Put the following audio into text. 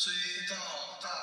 追到大